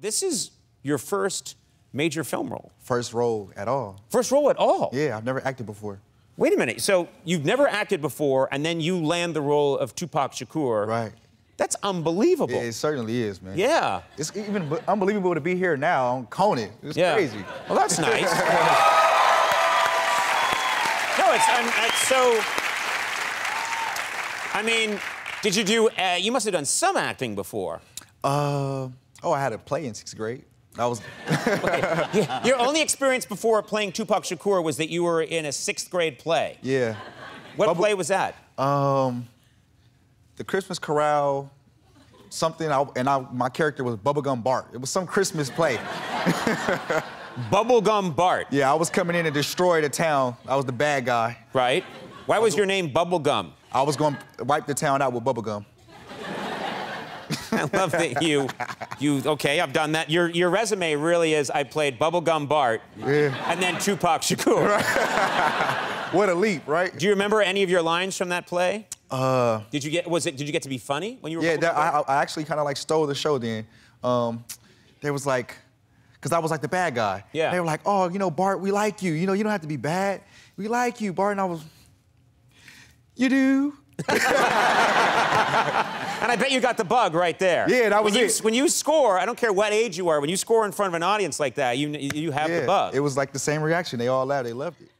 This is your first major film role. First role at all. First role at all? Yeah, I've never acted before. Wait a minute. So you've never acted before, and then you land the role of Tupac Shakur. Right. That's unbelievable. It, it certainly is, man. Yeah. It's even b- unbelievable to be here now on Conan. It's Yeah. crazy. Well, that's nice. no, it's, I'm, it's so. I mean, did you do? Uh, you must have done some acting before. Uh, oh, I had a play in sixth grade. I was. Your only experience before playing Tupac Shakur was that you were in a sixth grade play. yeah. What play was that? Um, the Christmas Chorale, something, I, and I, my character was Bubblegum Bart. It was some Christmas play. Bubblegum Bart, Yeah, I was coming in to destroy the town. I was the bad guy. right? Why was your name Bubblegum? I was going to wipe the town out with bubblegum. I love that you, you. Okay, I've done that. Your your resume really is. I played Bubblegum Bart, Yeah. and then Tupac Shakur. What a leap, right? Do you remember any of your lines from that play? Uh, Did you get? Was it? Did you get to be funny when you were? yeah, that, I, I actually kind of like stole the show then. Um, there was like, because I was like the bad guy. Yeah. They were like, oh, you know, Bart, we like you. You know, you don't have to be bad. We like you, Bart. And I was, you do? And I bet you got the bug right there. Yeah, that was when you. When you score, I don't care what age you are, when you score in front of an audience like that, you you have yeah. the bug. It was like the same reaction. They all laughed. They loved it.